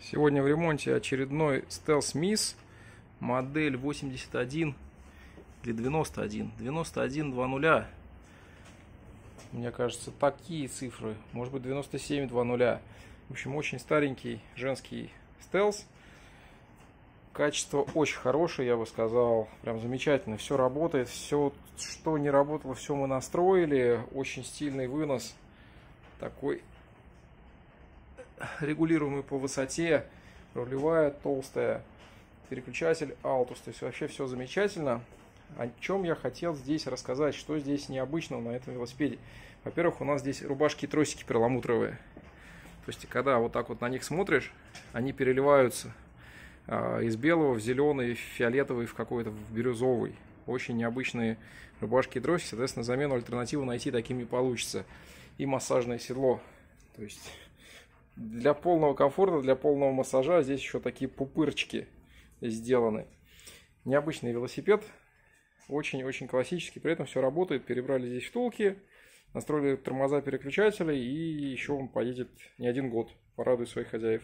Сегодня в ремонте очередной Stealth Miss, модель 81 или 91, 91 2.0. Мне кажется, такие цифры, может быть 97 2.0. В общем, очень старенький женский Stealth. Качество очень хорошее, я бы сказал, прям замечательно. Все работает, все, что не работало, все мы настроили. Очень стильный вынос, такой регулируемый по высоте, рулевая толстая, переключатель Altus, то есть вообще все замечательно. О чем я хотел здесь рассказать, что здесь необычного на этом велосипеде. Во-первых, у нас здесь рубашки и тросики перламутровые. То есть, когда вот так вот на них смотришь, они переливаются а, из белого в зеленый, в фиолетовый, в какой-то в бирюзовый. Очень необычные рубашки и тросики, соответственно, замену альтернативу найти таким не получится. И массажное седло. То есть для полного комфорта, для полного массажа здесь еще такие пупырчики сделаны. Необычный велосипед, очень-очень классический, при этом все работает. Перебрали здесь втулки, настроили тормоза переключателей и еще он поедет не один год. Порадует своих хозяев.